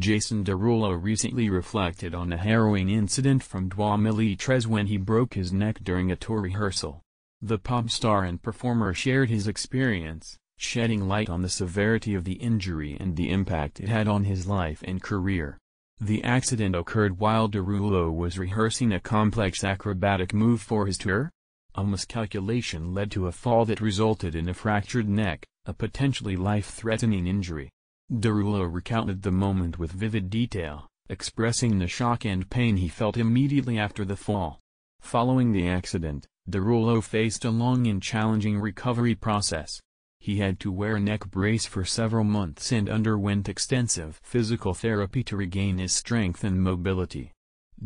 Jason Derulo recently reflected on a harrowing incident from Treize when he broke his neck during a tour rehearsal. The pop star and performer shared his experience, shedding light on the severity of the injury and the impact it had on his life and career. The accident occurred while Derulo was rehearsing a complex acrobatic move for his tour. A miscalculation led to a fall that resulted in a fractured neck, a potentially life-threatening injury. Derulo recounted the moment with vivid detail, expressing the shock and pain he felt immediately after the fall. Following the accident, Derulo faced a long and challenging recovery process. He had to wear a neck brace for several months and underwent extensive physical therapy to regain his strength and mobility.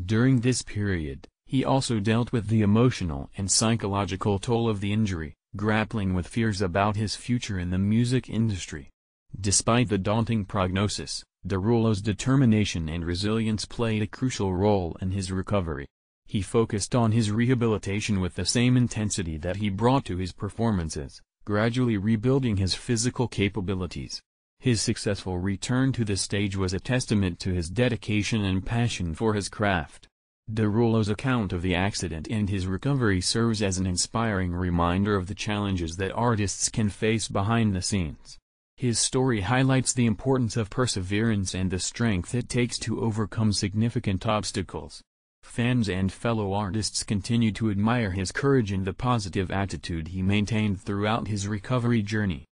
During this period, he also dealt with the emotional and psychological toll of the injury, grappling with fears about his future in the music industry. Despite the daunting prognosis, Derulo's determination and resilience played a crucial role in his recovery. He focused on his rehabilitation with the same intensity that he brought to his performances, gradually rebuilding his physical capabilities. His successful return to the stage was a testament to his dedication and passion for his craft. Derulo's account of the accident and his recovery serves as an inspiring reminder of the challenges that artists can face behind the scenes. His story highlights the importance of perseverance and the strength it takes to overcome significant obstacles. Fans and fellow artists continue to admire his courage and the positive attitude he maintained throughout his recovery journey.